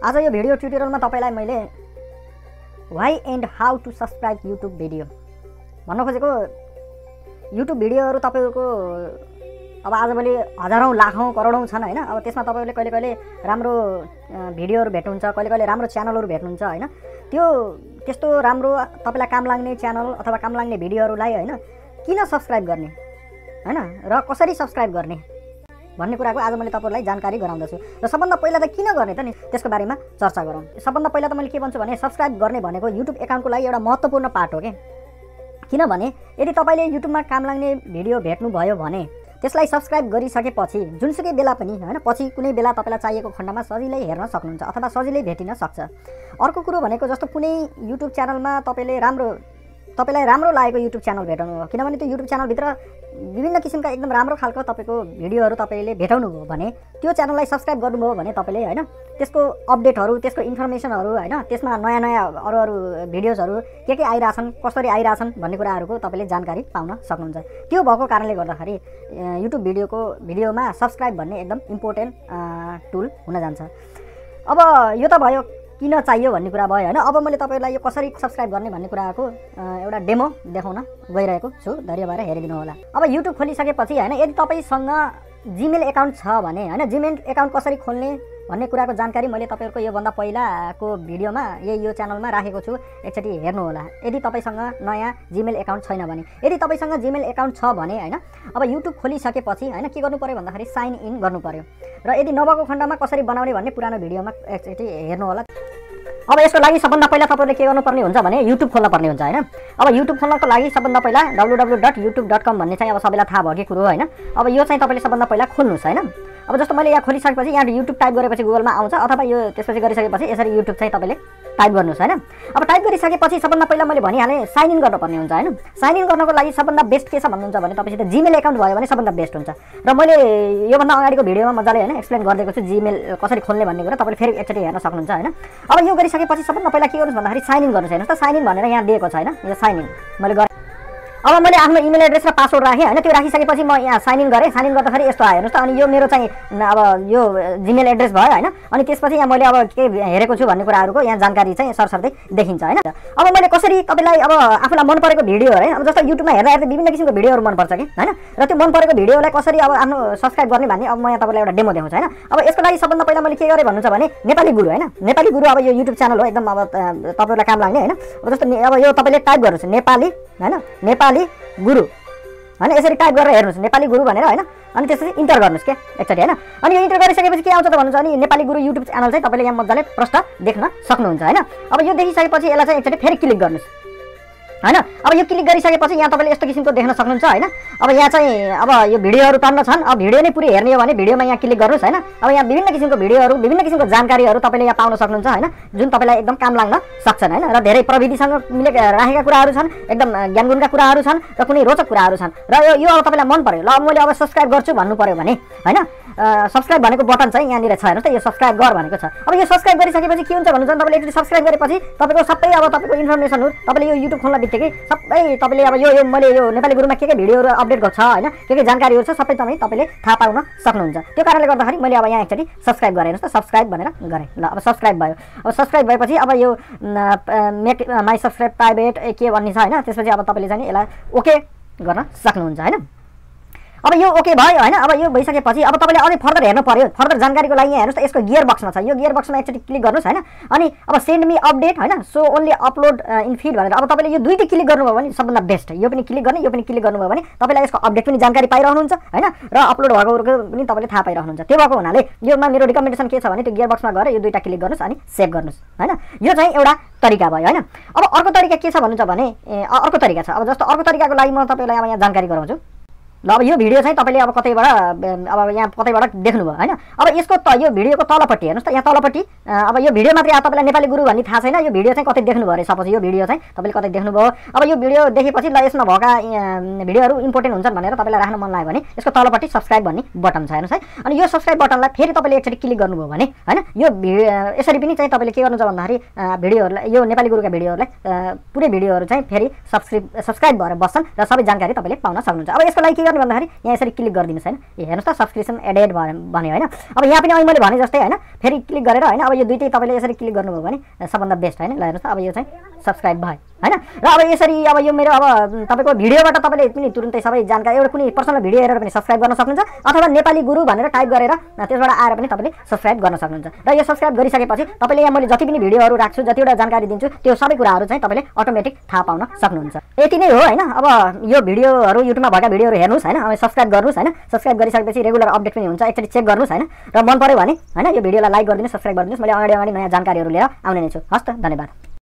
आज यो भिडियो ट्युटोरियलमा तपाईँलाई मैले why and how to subscribe YouTube video भन्न खोजेको युट्युब भिडियोहरू तपाईँको अब आजभोलि हजारौँ लाखौँ करोडौँ छन् होइन। अब त्यसमा तपाईँले कहिले कहिले राम्रो भिडियोहरू भेट्नुहुन्छ कहिले कहिले राम्रो च्यानलहरू भेट्नुहुन्छ होइन। त्यो त्यस्तो राम्रो तपाईँलाई काम लाग्ने च्यानल अथवा काम लाग्ने भिडियोहरूलाई होइन किन सब्सक्राइब गर्ने? होइन? र कसरी सब्सक्राइब गर्ने? भन्ने कुराको आज मैले तपाईँहरूलाई जानकारी गराउँदछु। र सबभन्दा पहिला त किन गर्ने त नि? त्यसको बारेमा चर्चा गरौँ। सबभन्दा पहिला त मैले के भन्छु भने सब्सक्राइब गर्ने भनेको युट्युब एकाउन्टको लागि एउटा महत्त्वपूर्ण पार्ट हो कि? किनभने यदि तपाईँले युट्युबमा काम लाग्ने भिडियो भेट्नुभयो भने त्यसलाई सब्सक्राइब गरिसकेपछि जुनसुकै बेला पनि होइन पछि कुनै बेला तपाईँलाई चाहिएको खण्डमा सजिलै हेर्न सक्नुहुन्छ अथवा सजिलै भेटिन सक्छ। अर्को कुरो भनेको जस्तो कुनै युट्युब च्यानलमा तपाईँले राम्रो तपाईँलाई राम्रो लागेको युट्युब च्यानल भेटाउनु किनभने त्यो युट्युब च्यानलभित्र विभिन्न किसिमका एकदम राम्रो खालको तपाईँको भिडियोहरू तपाईँले भेटाउनु भयो भने त्यो च्यानललाई सब्सक्राइब गर्नुभयो भने तपाईँले होइन त्यसको अपडेटहरू त्यसको इन्फर्मेसनहरू होइन त्यसमा नयाँ नयाँ अरू अरू भिडियोजहरू के के आइरहेछन् कसरी आइरहेछन् भन्ने कुराहरूको तपाईँले जानकारी पाउन सक्नुहुन्छ। त्यो भएको कारणले गर्दाखेरि युट्युब भिडियोको भिडियोमा सब्सक्राइब भन्ने एकदम इम्पोर्टेन्ट टुल हुन जान्छ। अब यो त भयो किन चाहियो भन्ने कुरा भयो होइन? अब मैले तपाईँलाई यो कसरी सब्सक्राइब गर्ने भन्ने कुराको एउटा डेमो देखाउन गइरहेको छु। धैर्य भएर हेरिदिनु होला। अब युट्युब खोलिसकेपछि होइन यदि तपाईँसँग जिमेल एकाउन्ट छ भने होइन जिमेल एकाउन्ट कसरी खोल्ने भन्ने कुराको जानकारी मैले तपाईँहरूको योभन्दा पहिलाको भिडियोमा यही यो च्यानलमा राखेको छु। एकचोटि हेर्नुहोला यदि तपाईँसँग नयाँ जिमेल एकाउन्ट छैन भने यदि तपाईँसँग जिमेल एकाउन्ट छ भने होइन अब युट्युब खोलिसकेपछि होइन के गर्नु पऱ्यो भन्दाखेरि साइन इन गर्नु पऱ्यो र यदि नभएको खण्डमा कसरी बनाउने भन्ने पुरानो भिडियोमा एकचोटि हेर्नु होला। अब यसको लागि सबभन्दा पहिला तपाईँले के गर्नुपर्ने हुन्छ भने युट्युब खोल्न पर्ने हुन्छ होइन? अब युट्युब खोल्नको लागि सबभन्दा पहिला W W dot YouTube dot com भन्ने चाहिँ अब सबैलाई थाहा भएकै कुरो होइन? अब यो चाहिँ तपाईँले सबभन्दा पहिला खोल्नुहोस् होइन? अब जस्तो मैले यहाँ खोलिसकेपछि यहाँ युट्युब टाइप गरेपछि गुगलमा आउँछ अथवा यो त्यसपछि गरिसकेपछि यसरी युट्युब चाहिँ तपाईँले टाइप गर्नुहोस् होइन? अब टाइप गरिसकेपछि सबभन्दा पहिला मैले भनिहालेँ साइन इन गर्नुपर्ने हुन्छ होइन? साइन इन गर्नको लागि सबभन्दा बेस्ट के छ भन्नुहुन्छ भने तपाईँसित जिमेल एकाउन्ट भयो भने सबभन्दा बेस्ट हुन्छ। र मैले योभन्दा अगाडिको भिडियोमा मजाले होइन एक्सप्लेन गरिदिएको छु जिमेल कसरी खोल्ने भन्ने कुरा तपाईँले फेरि एकचोटि हेर्न सक्नुहुन्छ होइन? अब यो गरिसकेपछि सबभन्दा पहिला के गर्नुहोस् भन्दाखेरि साइन इन गर्नुहोस् हेर्नुहोस् त साइन इन भनेर यहाँ दिएको छ होइन? यो साइन इन मैले गरेँ अब मैले आफ्नो इमेल एड्रेस र पासवर्ड राखेँ होइन? त्यो राखिसकेपछि म यहाँ साइन इन गरेँ। साइन इन गर्दाखेरि यस्तो आयो। हेर्नुहोस् त अनि यो मेरो चाहिँ अब यो जिमेल एड्रेस भयो होइन? अनि त्यसपछि यहाँ मैले अब के हेरेको छु भन्ने कुराहरूको यहाँ जानकारी चाहिँ सरसर्दै देखिन्छ होइन? अब मैले कसरी तपाईँलाई अब आफूलाई मन परेको भिडियो है अब जस्तो युट्युबमा हेर्दा हेर्दा विभिन्न किसिमको भिडियोहरू मनपर्छ कि होइन? र त्यो मन परेको भिडियोलाई कसरी अब आफ्नो सब्सक्राइब गर्ने भन्ने अब म यहाँ तपाईँलाई एउटा डेमो देखाउँछु होइन? अब यसको लागि सबभन्दा पहिला मैले के गरेँ भन्नुहुन्छ भने नेपाली गुरु होइन? नेपाली गुरु अब यो युट्युब च्यानल हो एकदम अब तपाईँलाई काम लाग्ने होइन? जस्तो अब यो तपाईँले टाइप गर्नुहोस् नेपाली होइन? नेपाली गुरु। होइन यसरी टाइप गरेर हेर्नुहोस् नेपाली गुरु भनेर होइन? अनि त्यसपछि इन्टर गर्नुहोस् के? एकचोटि होइन? अनि यो इन्टर गरिसकेपछि के आउँछ त भन्नुहुन्छ अनि नेपाली गुरु युट्युब च्यानल चाहिँ तपाईँले यहाँ मजाले प्रश्न देख्न सक्नुहुन्छ होइन? अब यो देखिसकेपछि यसलाई चाहिँ एकचोटि फेरि क्लिक गर्नुहोस्। होइन? अब यो क्लिक गरिसकेपछि यहाँ तपाईँले यस्तो किसिमको देख्न सक्नुहुन्छ होइन? अब यहाँ चाहिँ अब यो भिडियोहरू टन्न छन्। अब भिडियो नै पुरै हेर्ने हो भने भिडियोमा यहाँ क्लिक गर्नुहोस् होइन? अब यहाँ विभिन्न किसिमको भिडियोहरू विभिन्न किसिमको जानकारीहरू तपाईँले यहाँ पाउन सक्नुहुन्छ होइन? जुन तपाईँलाई एकदम काम लाग्न सक्छन् होइन? र धेरै प्रविधिसँग मिले राखेका कुराहरू छन् एकदम ज्ञान गुणका कुराहरू छन् र कुनै रोचक कुराहरू छन्। र यो अब तपाईँलाई मन पऱ्यो ल मैले अब सब्सक्राइब गर्छु भन्नु पऱ्यो भने होइन? सब्सक्राइब भनेको बटन चाहिँ यहाँनिर छ हेर्नुहोस् त यो सब्सक्राइब गर भनेको छ। अब यो सब्सक्राइब गरिसकेपछि के हुन्छ भन्नुहुन्छ भने तपाईँले एकचोटि सब्सक्राइब गरेपछि तपाईँको सबै अब तपाईँको इन्फर्मेसनहरू तपाईँले यो युट्युब खोल्न बित्तिकै सबै तपाईँले अब यो यो मैले यो नेपाली गुरुमा के के भिडियोहरू अपडेट गर्छ होइन के के जानकारीहरू छ सबै तपाईँ तपाईँले थाहा पाउन सक्नुहुन्छ। त्यो कारणले गर्दाखेरि मैले अब यहाँ एकचोटि सब्सक्राइब गरेँ हेर्नुहोस् त सब्सक्राइब भनेर गरेँ। ल अब सब्सक्राइब भयो। अब सब्सक्राइब भएपछि अब यो मेक माई सब्सक्राइब प्राइभेट के भन्ने छ होइन त्यसपछि अब तपाईँले चाहिँ यसलाई ओके गर्न सक्नुहुन्छ होइन। अब यो ओके भयो होइन? अब यो भइसकेपछि अब तपाईँले अझै फर्दर हेर्नु पर्यो। फर्दर जानकारीको लागि यहाँ हेर्नुहोस् त यसको गियर बक्समा छ। यो गियर बक्समा एकचोटि क्लिक गर्नुहोस् होइन? अनि अब सेन्ड मी अपडेट होइन? So only upload in feed भनेर। अब तपाईँले यो दुइटै क्लिक गर्नुभयो भने सबभन्दा बेस्ट यो पनि क्लिक गर्ने यो पनि क्लिक गर्नुभयो भने तपाईँलाई यसको अपडेट पनि जानकारी पाइरहनुहुन्छ होइन? र अपलोड भएकोहरूको पनि तपाईँले थाहा पाइरहनुहुन्छ। त्यो भएको हुनाले योमा मेरो रिकमेन्डेसन के छ भने त्यो गियर बक्समा गएर यो दुइटा क्लिक गर्नुहोस् अनि सेभ गर्नुहोस् होइन? यो चाहिँ एउटा तरिका भयो होइन? अब अर्को तरिका के छ भन्नुहुन्छ भने अर्को तरिका छ। अब जस्तो अर्को तरिकाको लागि म तपाईँलाई अब यहाँ जानकारी गराउँछु। ल अब यो भिडियो चाहिँ तपाईँले अब कतैबाट अब यहाँ कतैबाट देख्नुभयो होइन? अब यसको त यो भिडियोको तलपट्टि हेर्नुहोस् त यहाँ तलपट्टि अब यो भिडियो मात्रै अब तपाईँलाई नेपाली गुरु भन्ने थाहा छैन यो भिडियो चाहिँ कतै देख्नुभयो अरे? सपोज यो भिडियो चाहिँ तपाईँले कतै देख्नुभयो अब यो भिडियो देखेपछि ल यसमा भएका भिडियोहरू इम्पोर्टेन्ट हुन्छन् भनेर तपाईँलाई राख्न मन लाग्यो भने यसको तलपट्टि सब्सक्राइब भन्ने बटन छ हेर्नुहोस् है। अनि यो सब्सक्राइब बटनलाई फेरि तपाईँले एकचोटि क्लिक गर्नुभयो भने होइन? यो यसरी पनि चाहिँ तपाईँले के गर्नुहुन्छ भन्दाखेरि भिडियोहरूलाई यो नेपाली गुरुका भिडियोहरूलाई पुरै भिडियोहरू चाहिँ फेरि सब्सक्राइब सब्सक्राइब भएर बस्छन् र सबै जानकारी तपाईँले पाउन सक्नुहुन्छ। अब यसको लागि के गर्ने भन्दाखेरि यहाँ यसरी क्लिक गरिदिनुहोस् होइन। हेर्नुहोस् त सब्सक्रिप्सन एडेड भन्यो होइन। अब यहाँ पनि अहिले मैले भने जस्तै होइन फेरि क्लिक गरेर होइन अब यो दुइटै तपाईँले यसरी क्लिक गर्नुभयो भने सबभन्दा बेस्ट होइन। ल हेर्नुहोस् त अब यो चाहिँ सब्सक्राइब भयो। होइन? र अब यसरी अब यो मेरो अब तपाईँको भिडियोबाट तपाईँले पनि तुरुन्तै सबै जानकारी एउटा कुनै पर्सनल भिडियो हेरेर पनि सब्सक्राइब गर्न सक्नुहुन्छ अथवा नेपाली गुरु भनेर टाइप गरेर त्यसबाट आएर पनि तपाईँले सब्सक्राइब गर्न सक्नुहुन्छ। र यो सब्सक्राइब गरिसकेपछि तपाईँले यहाँ मैले जति पनि भिडियोहरू राख्छु जतिवटा जानकारी दिन्छु त्यो सबै कुराहरू चाहिँ तपाईँले अटोमेटिक थाहा पाउन सक्नुहुन्छ। यति नै हो होइन? अब यो भिडियोहरू युट्युबमा भएका भिडियोहरू हेर्नुहोस् होइन? अब सब्सक्राइब गर्नुहोस् होइन? सब्सक्राइब गरिसकेपछि रेगुलर अपडेट पनि हुन्छ एकचोटि चेक गर्नुहोस् होइन? र मन पऱ्यो भने होइन? यो भिडियोलाई लाइक गरिदिनुहोस् सब्सक्राइब गरिदिनुहोस् मैले अगाडि अगाडि नयाँ जानकारीहरू लिएर आउने नै छु। हस् त धन्यवाद।